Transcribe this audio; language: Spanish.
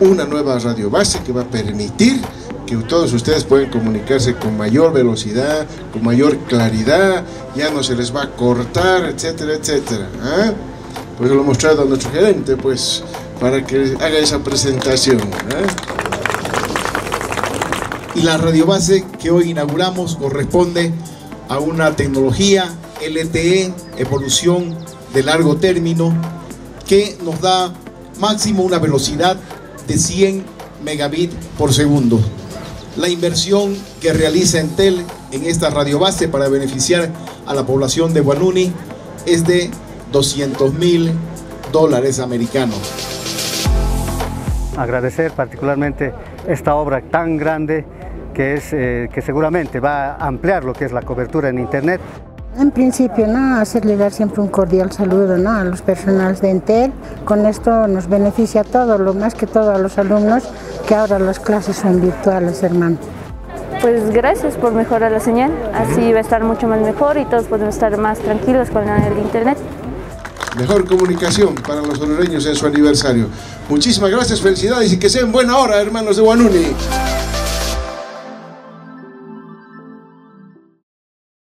una nueva radio base que va a permitir que todos ustedes puedan comunicarse con mayor velocidad, con mayor claridad, ya no se les va a cortar, etcétera, etcétera. ¿ah? Pues lo he mostrado a nuestro gerente, pues, para que haga esa presentación. ¿ah? Y la radio base que hoy inauguramos corresponde a una tecnología LTE, evolución de largo término, que nos da máximo una velocidad de 100 megabits por segundo. La inversión que realiza Entel en esta radiobase para beneficiar a la población de Guanuni es de 200 mil dólares americanos. Agradecer particularmente esta obra tan grande que, es, eh, que seguramente va a ampliar lo que es la cobertura en Internet. En principio, ¿no? hacerle dar siempre un cordial saludo ¿no? a los personales de Entel. Con esto nos beneficia a todos, lo más que todo a los alumnos, que ahora las clases son virtuales, hermano. Pues gracias por mejorar la señal, así va a estar mucho más mejor y todos podemos estar más tranquilos con el internet. Mejor comunicación para los hondureños en su aniversario. Muchísimas gracias, felicidades y que sean buena hora, hermanos de Guanuni.